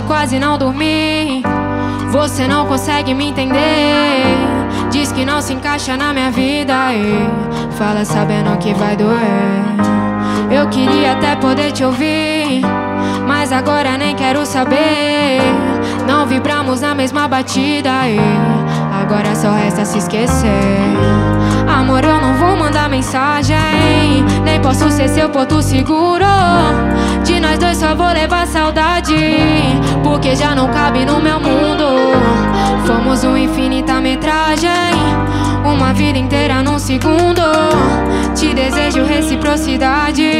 quase não dormi. Você não consegue me entender. Diz que não se encaixa na minha vida e fala sabendo que vai doer. Eu queria até poder te ouvir, mas agora nem quero saber. Não vibramos na mesma batida e agora só resta se esquecer. Amor, eu não vou mandar mensagem, nem posso ser seu porto seguro. Nós dois só vou levar saudade, porque já não cabe no meu mundo. Fomos uma infinita metragem, uma vida inteira num segundo. Te desejo reciprocidade.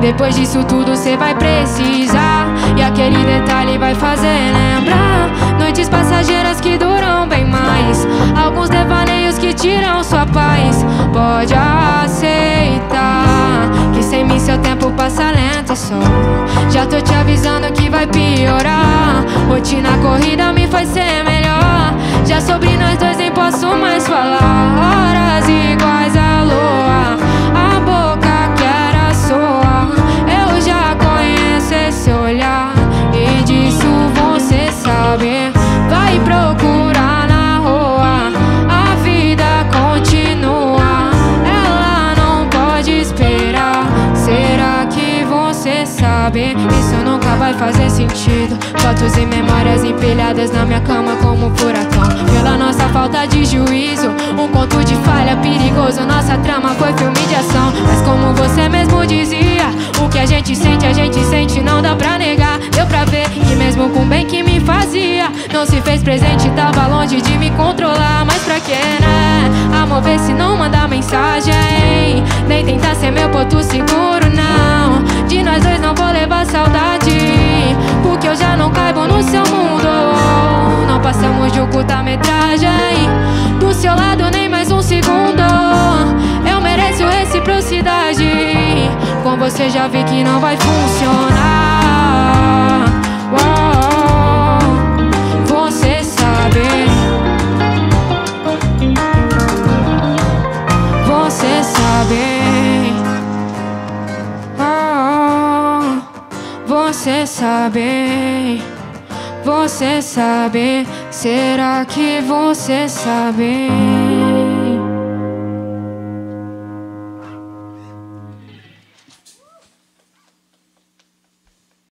Depois disso tudo cê vai precisar, e aquele detalhe vai fazer lembrar noites passageiras que duram bem mais. Alguns devaneios que tiram sua paz. Pode mim seu tempo passa lento só. Já tô te avisando que vai piorar. Rotina corrida me faz ser melhor. Já sobre nós dois nem posso mais falar. Isso nunca vai fazer sentido. Fotos e memórias empilhadas na minha cama como furacão. Pela nossa falta de juízo, um conto de falha perigoso. Nossa trama foi filme de ação. Mas como você mesmo dizia, o que a gente sente, a gente sente, não dá pra negar. Deu pra ver que mesmo com o bem que me fazia, não se fez presente, tava longe de me controlar. Mas pra que, né? Amor, vê se não mandar mensagem. Nem tentar ser meu porto seguro, não. De nós dois Com você já vi que não vai funcionar. Uou, Você sabe. Você sabe. Oh, você sabe. Você sabe. Será que você sabe?